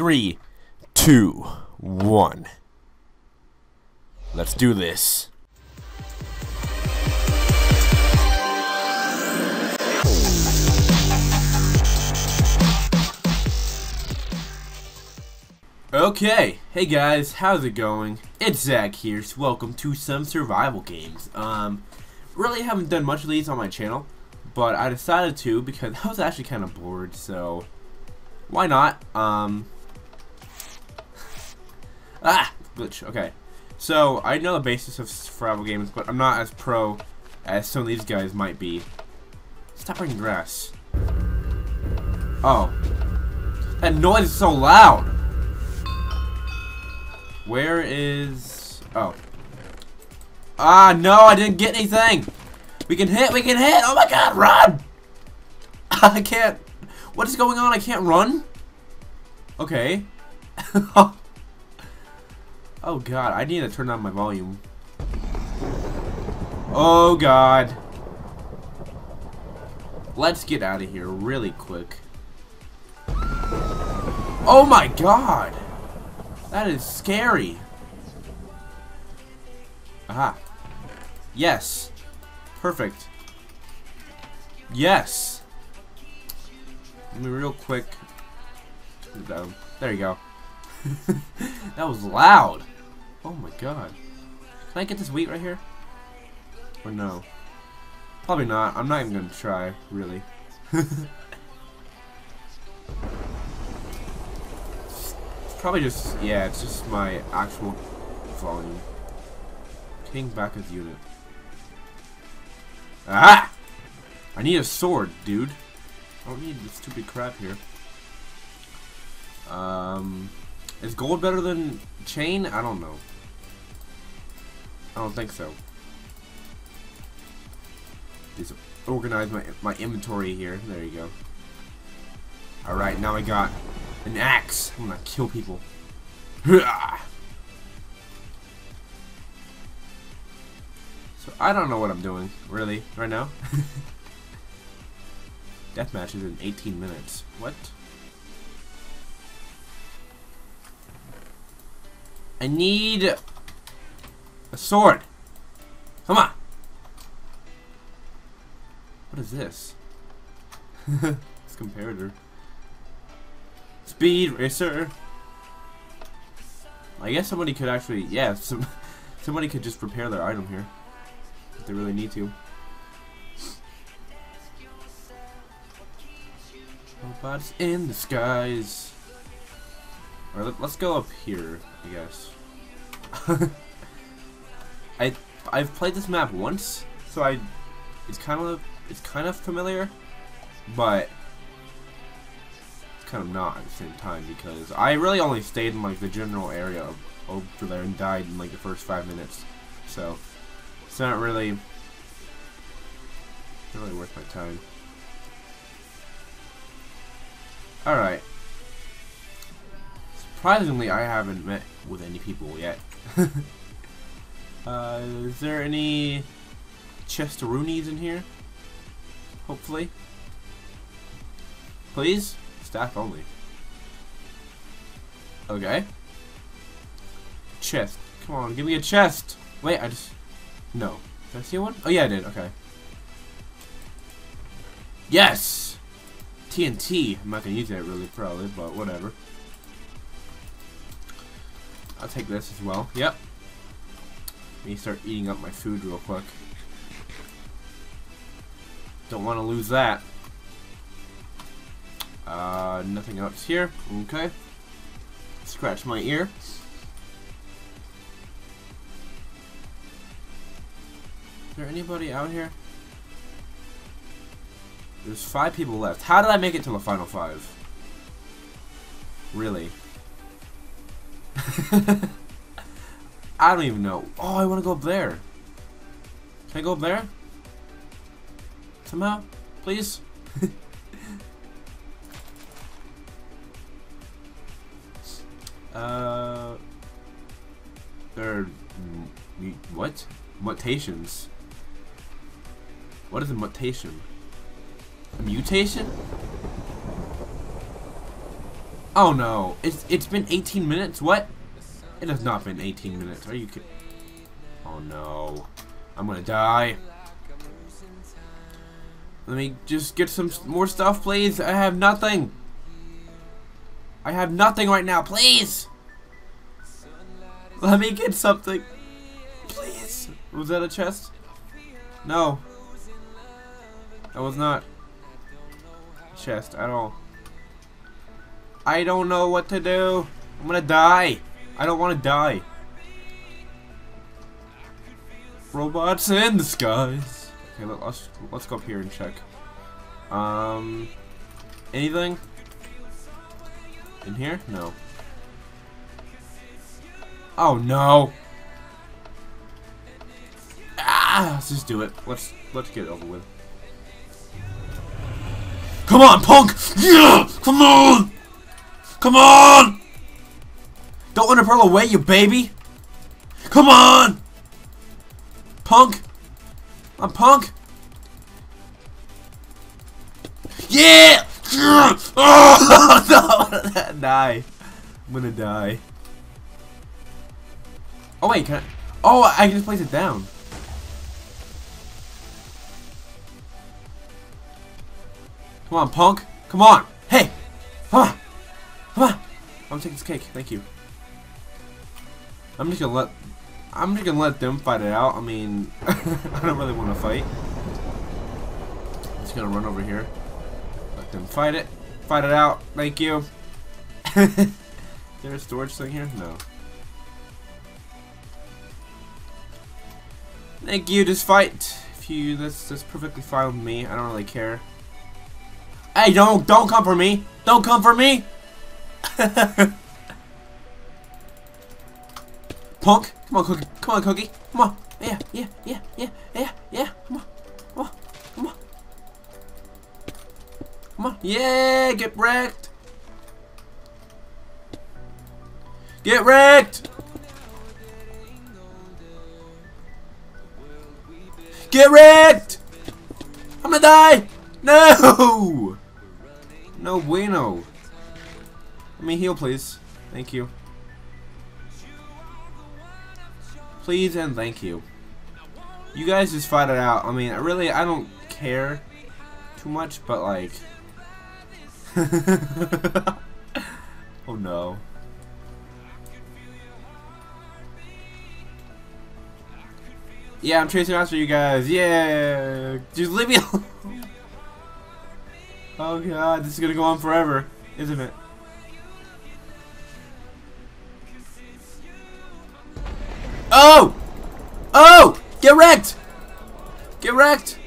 Three, two, one. Let's do this. Okay, hey guys, how's it going? It's Zach here, so welcome to some survival games. Um, really haven't done much of these on my channel, but I decided to because I was actually kind of bored, so why not? Um, ah, glitch, okay. So, I know the basis of survival games, but I'm not as pro as some of these guys might be. Stop breaking grass. Oh. That noise is so loud! Where is... Oh. Ah, no, I didn't get anything! We can hit, we can hit! Oh my god, run! I can't... What is going on? I can't run? Okay. oh god, I need to turn down my volume. Oh god. Let's get out of here really quick. Oh my god! That is scary. Aha. Yes. Perfect. Yes. Let me real quick. There you go. that was loud. Oh my god. Can I get this wheat right here? Or no? Probably not. I'm not even gonna try, really. It's probably just, yeah, it's just my actual volume. King back as unit. Ah! I need a sword, dude. I don't need this stupid crap here. Um, is gold better than chain? I don't know. I don't think so. Just organize my my inventory here. There you go. All right, now I got an axe. I'm gonna kill people. So I don't know what I'm doing, really, right now. Death matches in 18 minutes. What? I need a sword. Come on. What is this? this comparator. Speed Racer. I guess somebody could actually, yeah, some, somebody could just repair their item here. If they really need to. Robots in the skies. Alright, let, us go up here, I guess. I I've played this map once, so I it's kind of it's kind of familiar, but it's kind of not at the same time because I really only stayed in like the general area over there and died in like the first five minutes. So it's not really not really worth my time. Alright. Surprisingly, I haven't met with any people yet. uh, is there any Chesteroonies in here? Hopefully. Please? Staff only. Okay. Chest. Come on, give me a chest. Wait, I just... No. Did I see one? Oh, yeah, I did. Okay. Yes! TNT. I'm not to use that really, probably, but whatever. I'll take this as well. Yep. Let me start eating up my food real quick. Don't want to lose that. Uh, nothing else here. Okay. Scratch my ear. Is there anybody out here? There's five people left. How did I make it to the final five? Really? I don't even know. Oh, I want to go up there. Can I go up there? Somehow? Please? Uh, there what mutations? What is a mutation? A mutation? Oh no, it's it's been 18 minutes. What? It has not been 18 minutes. Are you kidding? Oh no, I'm gonna die. Let me just get some more stuff, please. I have nothing. I have nothing right now, please. Let me get something. Please. Was that a chest? No. That was not chest at all. I don't know what to do. I'm gonna die. I don't want to die. Robots in the skies. Okay, let, us let's go up here and check. Um, anything in here? No. Oh no! Ah, let's just do it. Let's let's get it over with. Come on, punk! Yeah! Come on! Come on! Don't let her pearl away, you baby! Come on! Punk! I'm punk! Yeah! Oh, no! die. I'm gonna die. Oh wait, can I? Oh, I can just place it down. Come on, punk. Come on. Hey! Come on! Come on! I'm taking this cake. Thank you. I'm just gonna let I'm just gonna let them fight it out. I mean, I don't really want to fight. I'm just gonna run over here. Let them fight it. Fight it out. Thank you. Is there a storage thing here? No. Thank you. Just fight. If you, that's that's perfectly fine with me. I don't really care. Hey, don't don't come for me. Don't come for me. Punk, come on, Cookie. Come on, Cookie. Come on. Yeah, yeah, yeah, yeah, yeah, yeah. Come on. Come on. Come on. Come on. Yeah, get wrecked. Get wrecked. Get wrecked. I'm gonna die. No. No bueno. Let me heal, please. Thank you. Please and thank you. You guys just fight it out. I mean, I really, I don't care too much, but like... oh no. Yeah, I'm chasing after you guys. Yeah, just leave me alone. oh god, this is gonna go on forever, isn't it? Oh! Oh! Get wrecked! Get wrecked!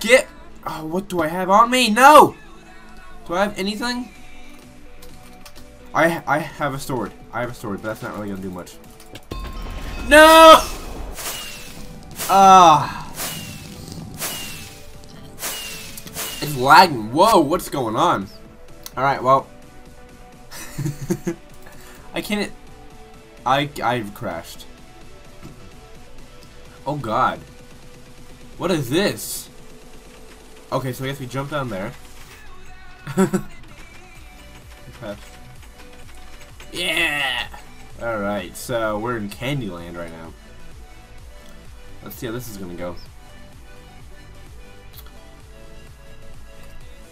Get... Oh, what do I have on me? No! Do I have anything? I I have a sword. I have a sword, but that's not really gonna do much. No! Ah. It's lagging. Whoa, what's going on? Alright, well. I can't... I, I've crashed. Oh god. What is this? Okay, so I guess we jump down there. yeah! Alright, so we're in Candyland right now. Let's see how this is gonna go.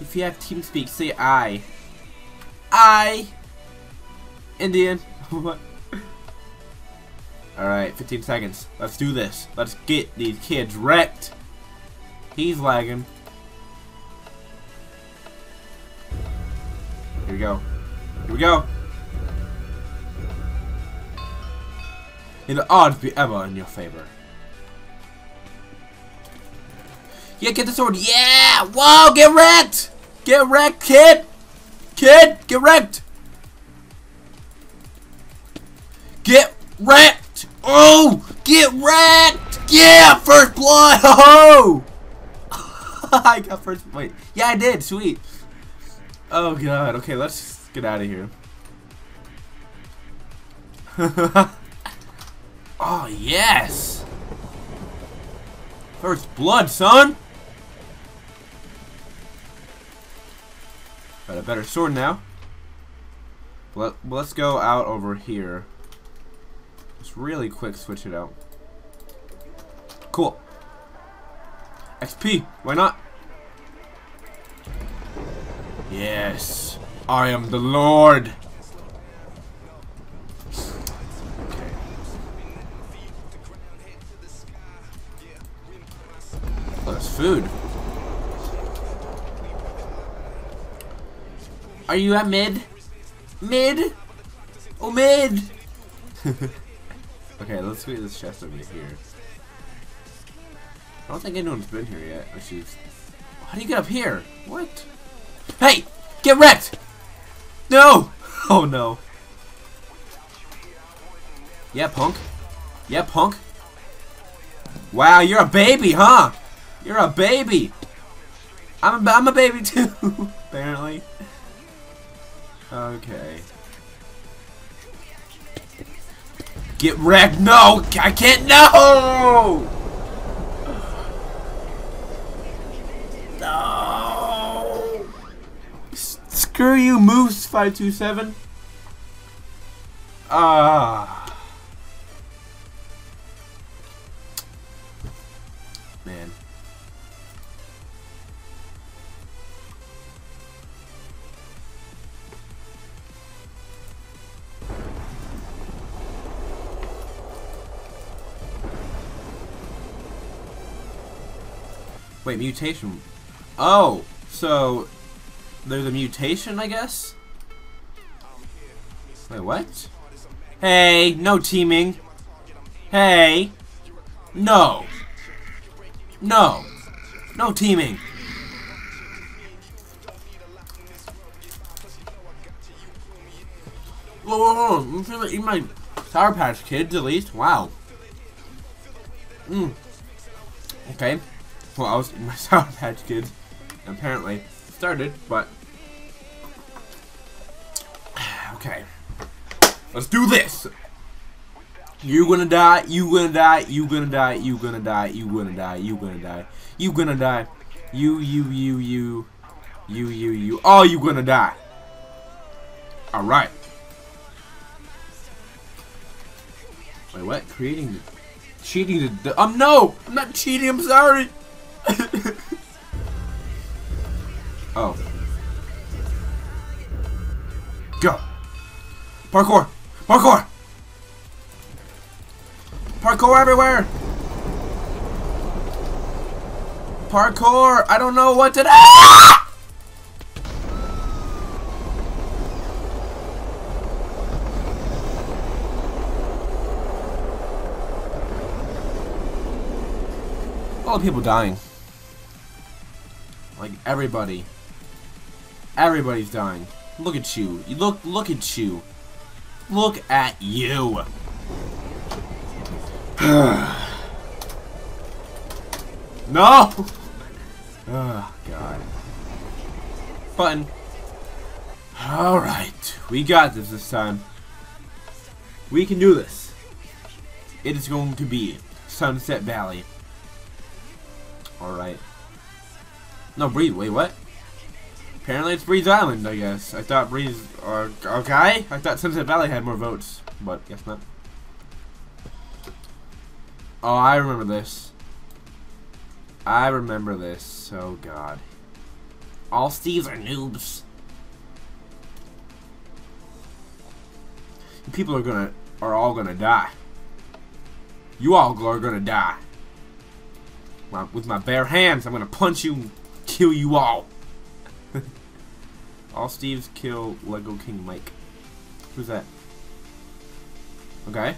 If you have TeamSpeak, say I. I! Indian. what? Alright, 15 seconds. Let's do this. Let's get these kids wrecked. He's lagging. Here we go. Here we go. May the odds be ever in your favor. Yeah, get the sword. Yeah! Whoa, get wrecked! Get wrecked, kid! Kid, get wrecked! Get wrecked! Oh! Get wrecked! Yeah! First blood! Oh! I got first. Wait. Yeah, I did. Sweet. Oh, God. Okay, let's get out of here. oh, yes! First blood, son! Got a better sword now. Let, let's go out over here. Just really quick switch it out. Cool. XP, why not? Yes, I am the Lord. Oh, that's food. Are you at mid? Mid? Oh, mid! okay, let's get this chest over here. I don't think anyone's been here yet, which is... How do you get up here? What? Hey! Get wrecked! No! Oh no. Yeah, punk. Yeah, punk. Wow, you're a baby, huh? You're a baby. I'm a, I'm a baby too, apparently. Okay. Get wrecked! No! I can't! No! No! Screw you, Moose 527. Ah. Man. Wait, mutation. Oh, so there's a mutation, I guess? Wait, what? Hey, no teaming. Hey. No. No. No teaming. Whoa, whoa, whoa. I'm feeling eat my Sour Patch Kids at least. Wow. Mmm. Okay. Well, I was my Sour Patch Kids. Apparently. Started, but... Okay. Let's do this! You gonna die, you gonna die, you gonna die, you gonna die, you gonna die, you gonna die, you gonna die. You, you, you, you, you, you, you. Oh, you gonna die. Alright. Wait, what? Creating. Cheating the... Um, no! I'm not cheating, I'm sorry! Oh. Go! Parkour! Parkour! Parkour everywhere! Parkour! I don't know what to do! All the people dying. Everybody. Everybody's dying. Look at you. You look look at you. Look at you. no! Oh, God. Button. Alright. We got this this time. We can do this. It is going to be Sunset Valley. Alright. No, Breeze. Wait, what? Apparently it's Breeze Island, I guess. I thought Breeze... Uh, okay? I thought Sunset Valley had more votes, but guess not. Oh, I remember this. I remember this. Oh, God. All Steves are noobs. People are gonna... are all gonna die. You all are gonna die. With my bare hands, I'm gonna punch you kill you all. all Steves kill Lego King Mike. Who's that? Okay.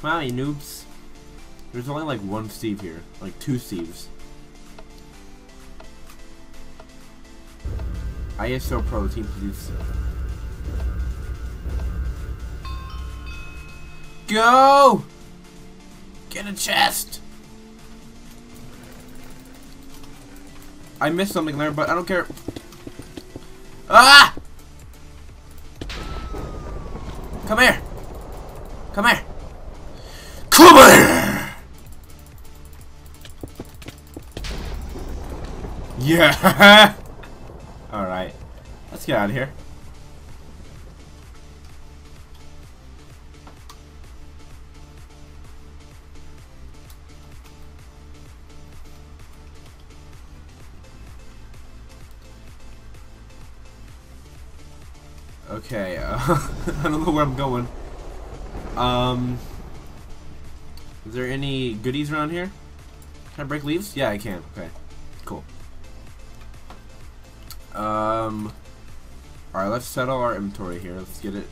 Come on, you noobs. There's only like one Steve here. Like two Steves. ISO Pro Team Police. Go! Get a chest! I missed something there, but I don't care. Ah! Come here! Come here! Come here! Yeah! Alright. Let's get out of here. I don't know where I'm going. Um, is there any goodies around here? Can I break leaves? Yeah, I can. Okay, cool. Um, alright, let's settle our inventory here. Let's get it.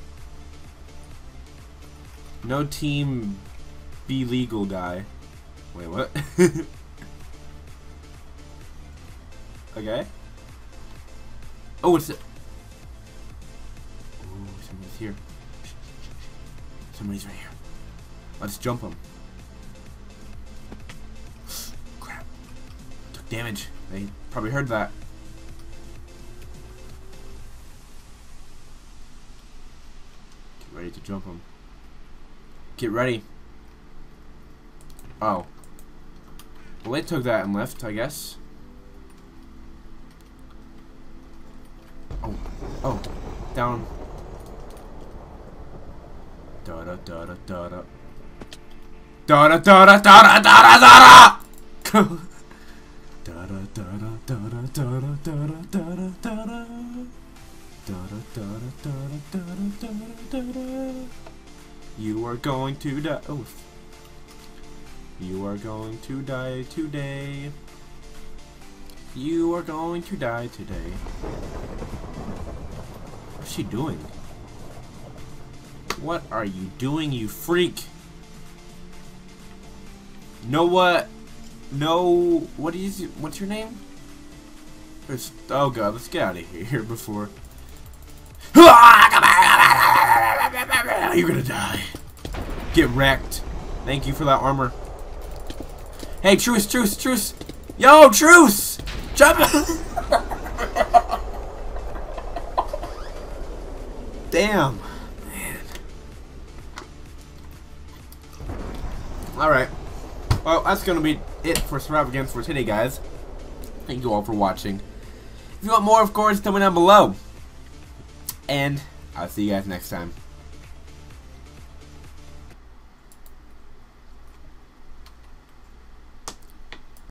No team be legal guy. Wait, what? okay. Oh, it's... Here. Somebody's right here. Let's jump him. Crap. Took damage. They probably heard that. Get ready to jump him. Get ready. Oh. Well, they took that and left, I guess. Oh. Oh. Down. Da da da da da da. Da da da da da da da da da. Da da da da da da da da da da da da da. You are going to die. Oh. You are going to die today. You are going to die today. What's she doing? What are you doing, you freak? Know what? No. What is? What's your name? There's, oh god, let's get out of here before. You're gonna die. Get wrecked. Thank you for that armor. Hey, truce, truce, truce. Yo, truce! Jump! Damn. Alright. Well, that's going to be it for Survival Games for today, guys. Thank you all for watching. If you want more, of course, tell me down below. And I'll see you guys next time.